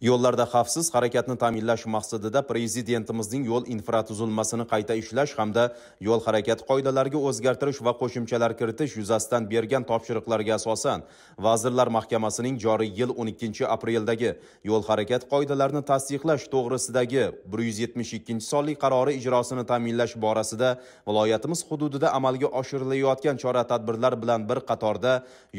yo'llarda xavfsiz harakatni ta'minlash maqsadida prezidentimizning yo'l infratuzilmasini qayta ishlash hamda yo'l harakati qoidalariga o'zgartirish va qo'shimchalar kiritish yuzasidan bergan topshiriqlarga asosan vazirlar mahkamasining joriy yil 12 apreldagi yo'l harakati qoidalarini tasdiqlash to'g'risidagi 172 sonli qarori ijrosini ta'minlash borasida viloyatimiz hududida amalga oshirilayotgan chora tadbirlar bilan bir qatorda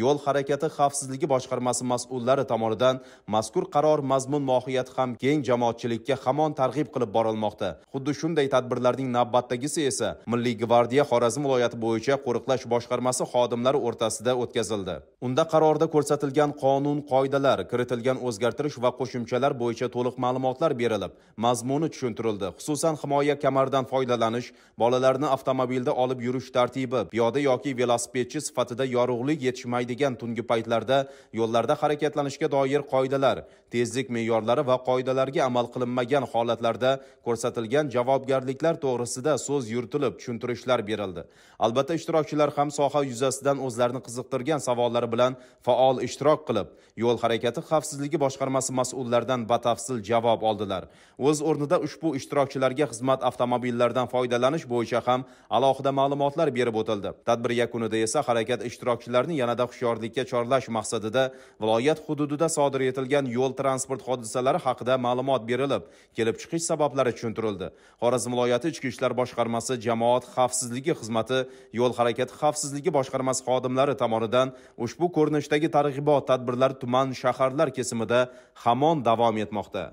yo'l harakati xavfsizligi boshqarmasi mas'ullari tomonidan mazkur qaror mazmun mazmun mohiyati ham keng jamoatchilikka hamon targ'ib qilib borilmoqda. Xuddi shunday tadbirlarning navbatdagisi esa milliy gvardiya xorazm viloyati bo'yicha qo'riqlash boshqarmasi xodimlari o'rtasida o'tkazildi. Unda qarorda ko'rsatilgan qonun qoidalar kiritilgan o'zgartirish va qo'shimchalar bo'yicha to'liq ma'lumotlar berilib mazmuni tushuntirildi. Xususan himoya kamaridan foydalanish bolalarni avtomobilda olib yurish tartibi piyoda yoki velosipedchi sifatida yorug'lik yetishmaydigan tungi paytlarda yo'llarda harakatlanishga doir qoidalar tezlik me'yorlari va qoidalarga amal qilinmagan holatlarda ko'rsatilgan javobgarliklar to'g'risida so'z yuritilib tushuntirishlar berildi. Albatta ishtirokchilar ham soha yuzasidan o'zlarini qiziqtirgan savollari bilan faol ishtirok qilib yo'l harakati xavfsizligi boshqarmasi mas'ullaridan batafsil javob oldilar. O'z o'rnida ushbu ishtirokchilarga xizmat avtomobillaridan foydalanish bo'yicha ham alohida ma'lumotlar berib o'tildi. Tadbir yakunida esa harakat ishtirokchilarini yanada hushyorlikka chorlash maqsadida viloyat hududida sodir etilgan yo'l transport hodisalari haqida ma'lumot berilib kelib chiqish sabablari tushuntirildi. Xorazm viloyati ichki ishlar boshqarmasi jamoat xavfsizligi xizmati yo'l harakati xavfsizligi boshqarmasi xodimlari tomonidan ushbu ko'rinishdagi targ'ibot tadbirlari tuman shaharlar kesimida hamon davom etmoqda.